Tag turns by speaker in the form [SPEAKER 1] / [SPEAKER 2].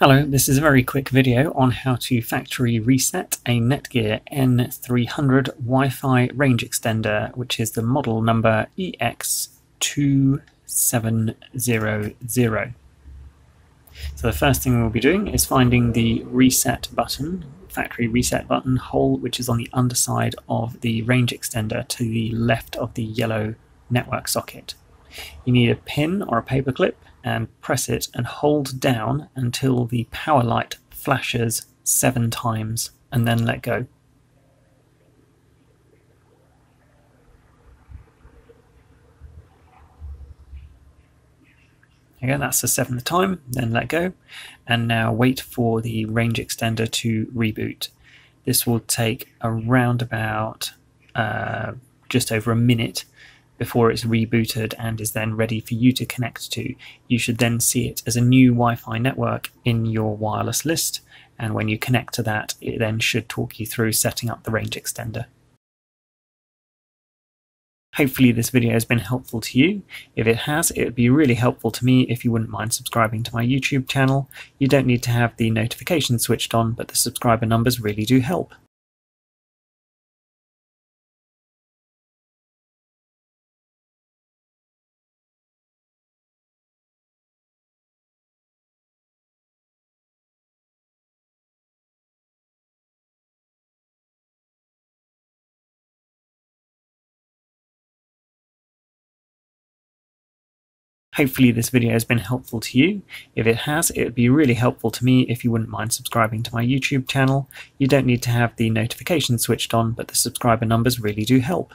[SPEAKER 1] Hello, this is a very quick video on how to factory reset a Netgear N300 Wi-Fi range extender, which is the model number EX2700. So the first thing we'll be doing is finding the reset button, factory reset button hole, which is on the underside of the range extender to the left of the yellow network socket. You need a pin or a paperclip and press it and hold down until the power light flashes seven times and then let go. Again, that's the seventh time, then let go, and now wait for the range extender to reboot. This will take around about uh, just over a minute before it's rebooted and is then ready for you to connect to. You should then see it as a new Wi Fi network in your wireless list, and when you connect to that, it then should talk you through setting up the range extender. Hopefully this video has been helpful to you. If it has, it would be really helpful to me if you wouldn't mind subscribing to my YouTube channel. You don't need to have the notifications switched on, but the subscriber numbers really do help. Hopefully this video has been helpful to you. If it has, it would be really helpful to me if you wouldn't mind subscribing to my YouTube channel. You don't need to have the notifications switched on, but the subscriber numbers really do help.